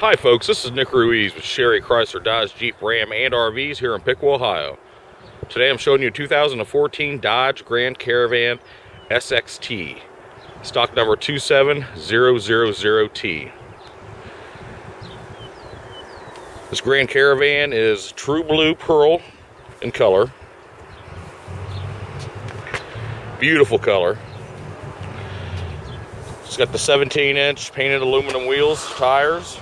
Hi folks, this is Nick Ruiz with Sherry Chrysler Dodge Jeep Ram and RVs here in Piqua, Ohio. Today I'm showing you a 2014 Dodge Grand Caravan SXT, stock number 27000T. This Grand Caravan is true blue pearl in color. Beautiful color. It's got the 17 inch painted aluminum wheels, tires.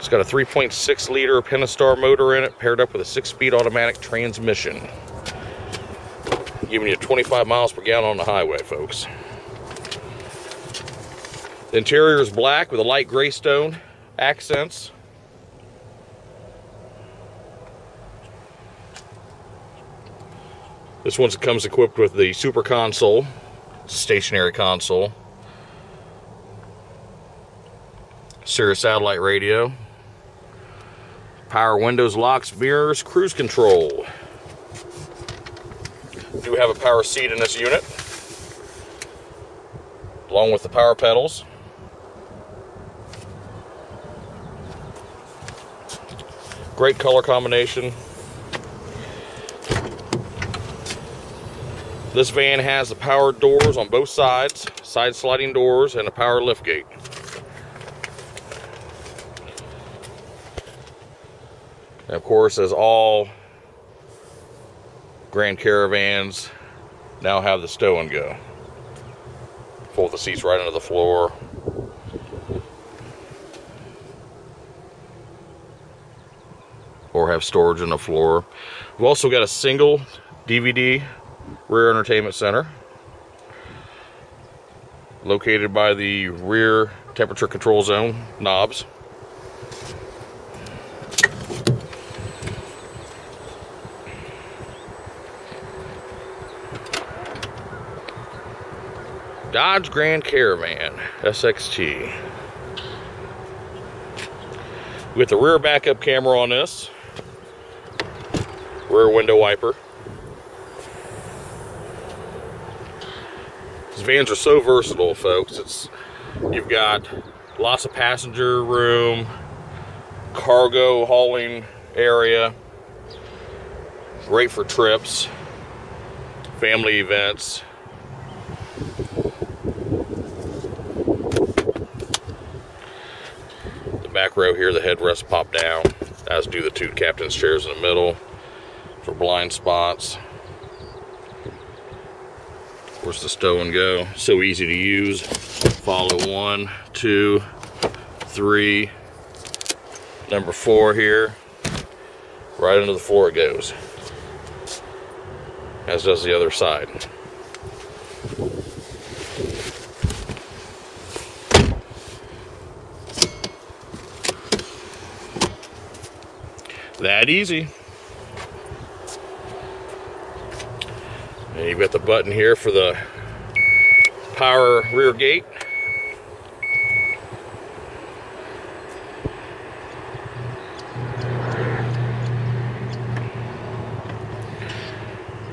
It's got a 3.6 liter Pentastar motor in it, paired up with a six-speed automatic transmission. Giving you 25 miles per gallon on the highway, folks. The interior is black with a light gray stone accents. This one comes equipped with the super console, stationary console. Sirius satellite radio, power windows, locks, mirrors, cruise control. Do have a power seat in this unit, along with the power pedals. Great color combination. This van has the power doors on both sides, side sliding doors, and a power lift And of course, as all Grand Caravans now have the stow and go. Fold the seats right into the floor. Or have storage in the floor. We've also got a single DVD rear entertainment center located by the rear temperature control zone knobs. Dodge Grand Caravan SXT. With the rear backup camera on this, rear window wiper. These vans are so versatile, folks. It's you've got lots of passenger room, cargo hauling area, great for trips, family events. Back row here, the headrests pop down, as do the two captain's chairs in the middle for blind spots. Of course, the stow and go, so easy to use. Follow one, two, three, number four here. Right into the floor it goes, as does the other side. That easy. And you've got the button here for the power rear gate.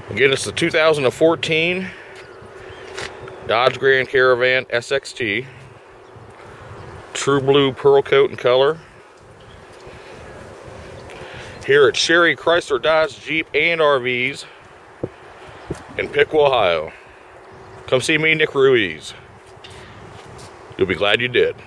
Again, it's the 2014 Dodge Grand Caravan SXT. True blue pearl coat and color here at Sherry Chrysler Dodge Jeep and RVs in Piqua, Ohio. Come see me, Nick Ruiz. You'll be glad you did.